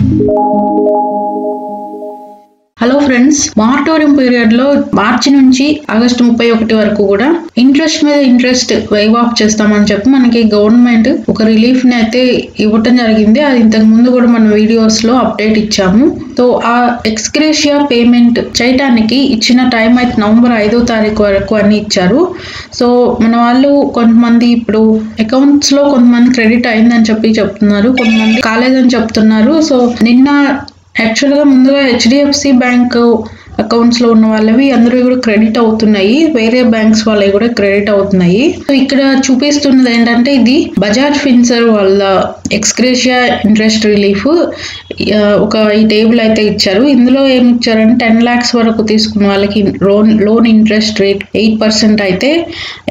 Thank you. Friends moratorium పీరియడ్లో మార్చి నుంచి August ముప్పై ఒకటి వరకు కూడా ఇంట్రెస్ట్ మీద ఇంట్రెస్ట్ వైవ్ ఆఫ్ చేస్తామని చెప్పి మనకి గవర్నమెంట్ ఒక రిలీఫ్ని అయితే ఇవ్వటం జరిగింది. అది ఇంతకు ముందు కూడా మన వీడియోస్లో అప్డేట్ ఇచ్చాము. సో ఆ ఎక్స్గ్రేషియా పేమెంట్ చేయటానికి ఇచ్చిన టైం అయితే నవంబర్ ఐదో తారీఖు వరకు అని ఇచ్చారు. సో మన వాళ్ళు కొంతమంది ఇప్పుడు అకౌంట్స్లో కొంతమంది క్రెడిట్ అయిందని చెప్పి చెప్తున్నారు. కొంతమంది కాలేదని చెప్తున్నారు. సో నిన్న యాక్చువల్గా ముందుగా హెచ్డిఎఫ్సి బ్యాంక్ అకౌంట్స్లో ఉన్న వాళ్ళవి అందరూ కూడా క్రెడిట్ అవుతున్నాయి. వేరే బ్యాంక్స్ వాళ్ళవి కూడా క్రెడిట్ అవుతున్నాయి. సో ఇక్కడ చూపిస్తున్నది ఏంటంటే ఇది బజాజ్ ఫిన్సర్ వాళ్ళ ఎక్స్క్రేషియా ఇంట్రెస్ట్ రిలీఫ్ ఒక ఈ టేబుల్ అయితే ఇచ్చారు. ఇందులో ఏమి ఇచ్చారంటే టెన్ ల్యాక్స్ వరకు తీసుకున్న వాళ్ళకి loan loan interest rate eight percent అయితే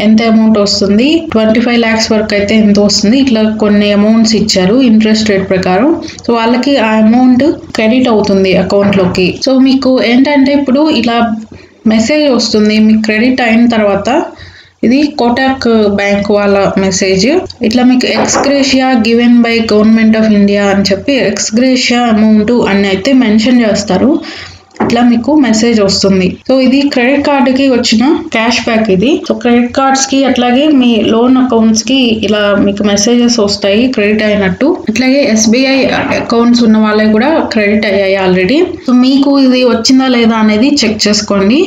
ఎంత అమౌంట్ వస్తుంది? ట్వంటీ ఫైవ్ ల్యాక్స్ వరకు అయితే ఎంత వస్తుంది? ఇట్లా కొన్ని అమౌంట్స్ ఇచ్చారు ఇంట్రెస్ట్ రేట్ ప్రకారం. సో వాళ్ళకి ఆ అమౌంట్ క్రెడిట్ అవుతుంది అకౌంట్లోకి. సో మీకు ఏంటంటే ఇప్పుడు ఇలా మెసేజ్ వస్తుంది మీకు క్రెడిట్ అయిన తర్వాత ఇది కోటాక్ బ్యాంక్ వాళ్ళ మెసేజ్ ఇట్లా మీకు ex gratia given by government of India అని చెప్పి ఎక్స్గ్రేషియా అమౌంట్ అని అయితే మెన్షన్ చేస్తారు. ఇట్లా మీకు మెసేజ్ వస్తుంది. సో ఇది క్రెడిట్ కార్డుకి వచ్చిన క్యాష్ బ్యాక్ ఇది. సో క్రెడిట్ కార్డ్స్కి అట్లాగే మీ లోన్ అకౌంట్స్కి ఇలా మీకు మెసేజెస్ వస్తాయి క్రెడిట్ అయినట్టు. అట్లాగే ఎస్బీఐ అకౌంట్స్ ఉన్న వాళ్ళకి కూడా క్రెడిట్ అయ్యాయి ఆల్రెడీ సో మీకు ఇది వచ్చిందా లేదా అనేది చెక్ చేసుకోండి.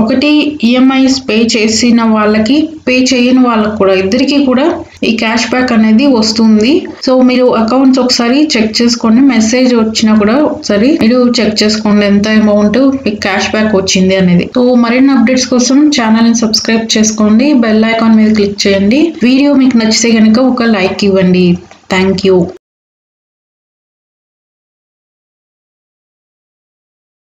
ఒకటి ఈఎంఐస్ పే చేసిన వాళ్ళకి పే చేయని వాళ్ళకి కూడా ఇద్దరికి కూడా ఈ క్యాష్ బ్యాక్ అనేది వస్తుంది. సో మీరు అకౌంట్స్ ఒకసారి చెక్ చేసుకోండి. మెసేజ్ వచ్చినా కూడా ఒకసారి మీరు చెక్ చేసుకోండి ఎంత అమౌంట్ మీకు క్యాష్ బ్యాక్ వచ్చింది అనేది. సో మరిన్ని అప్డేట్స్ కోసం ఛానల్ని సబ్స్క్రైబ్ చేసుకోండి. బెల్ ఐకాన్ మీద క్లిక్ చేయండి. వీడియో మీకు నచ్చితే కనుక ఒక లైక్ ఇవ్వండి. Thank you